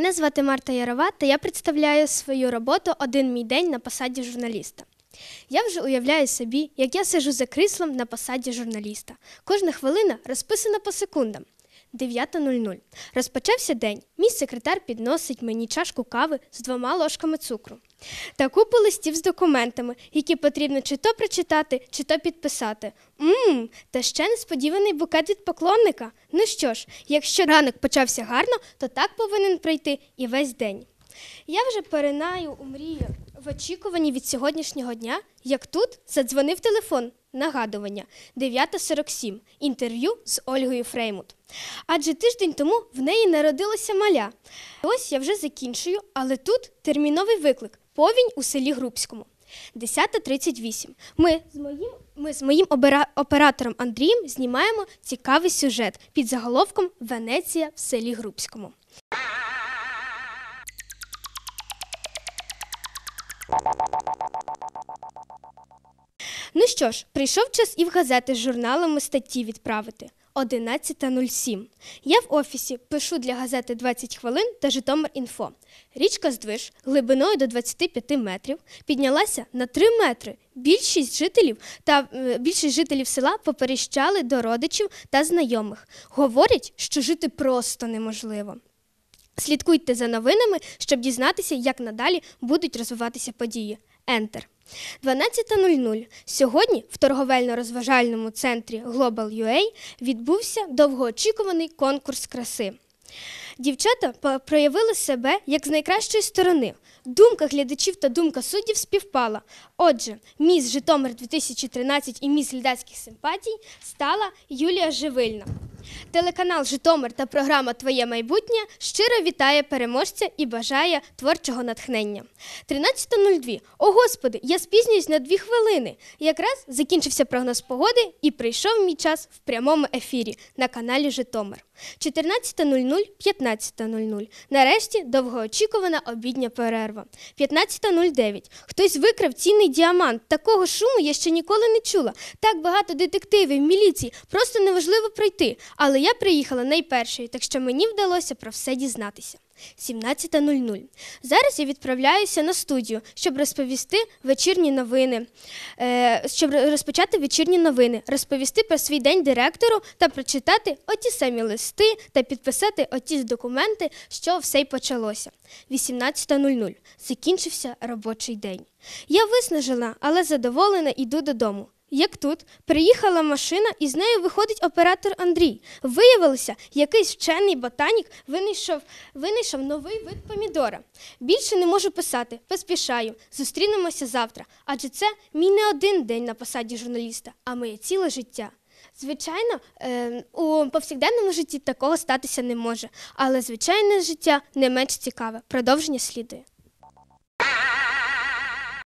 Мене звати Марта Ярова, та я представляю свою роботу Один мій день на посаді журналіста. Я вже уявляю собі, як я сижу за кріслом на посаді журналіста. Кожна хвилина розписана по секундам. 9.00. Розпочався день. Мій секретар підносить мені чашку кави з двома ложками цукру та купу листів з документами, які потрібно чи то прочитати, чи то підписати. Мм, та ще несподіваний букет від поклонника. Ну що ж, якщо ранок почався гарно, то так повинен пройти і весь день. Я вже перенаю у мрію в очікуванні від сьогоднішнього дня, як тут задзвонив телефон. Нагадування 9.47. Інтерв'ю з Ольгою Фреймут. Адже тиждень тому в неї народилося маля. Ось я вже закінчую, але тут терміновий виклик повінь у селі Грубському. 10.38. Ми з моїм, ми з моїм обера- оператором Андрієм знімаємо цікавий сюжет під заголовком Венеція в селі Грубському. Ну що ж, прийшов час і в газети з журналами статті відправити. 11.07. Я в офісі пишу для газети 20 хвилин та Житомир інфо. Річка Здвиж глибиною до 25 метрів піднялася на 3 метри. Більшість жителів та е, більшість жителів села поперіщали до родичів та знайомих. Говорять, що жити просто неможливо. Слідкуйте за новинами, щоб дізнатися, як надалі будуть розвиватися події. Ентер. 12.00. Сьогодні в торговельно-розважальному центрі Global UA відбувся довгоочікуваний конкурс краси. Дівчата проявили себе як з найкращої сторони. Думка глядачів та думка суддів співпала. Отже, міс Житомир 2013 і міс глядацьких симпатій стала Юлія Живильна. Телеканал Житомир та програма Твоє майбутнє щиро вітає переможця і бажає творчого натхнення. 13.02. О Господи, я спізнююсь на дві хвилини. Якраз закінчився прогноз погоди і прийшов мій час в прямому ефірі на каналі Житомир. 14.00, 15.00. Нарешті довгоочікувана обідня перерва. 15.09. Хтось викрав цінний діамант. Такого шуму я ще ніколи не чула. Так багато детективів, міліції. Просто неважливо пройти. Але я приїхала найпершою, так що мені вдалося про все дізнатися. 17.00. Зараз я відправляюся на студію, щоб розповісти вечірні новини, е, щоб розпочати вечірні новини, розповісти про свій день директору та прочитати оті самі листи та підписати оті документи, що все й почалося. 18.00. Закінчився робочий день. Я виснажена, але задоволена йду додому. Як тут приїхала машина, і з нею виходить оператор Андрій. Виявилося, якийсь вчений ботанік винайшов, винайшов новий вид помідора. Більше не можу писати, поспішаю. Зустрінемося завтра. Адже це мій не один день на посаді журналіста, а моє ціле життя. Звичайно, е, у повсякденному житті такого статися не може, але звичайне життя не менш цікаве. Продовження слідує.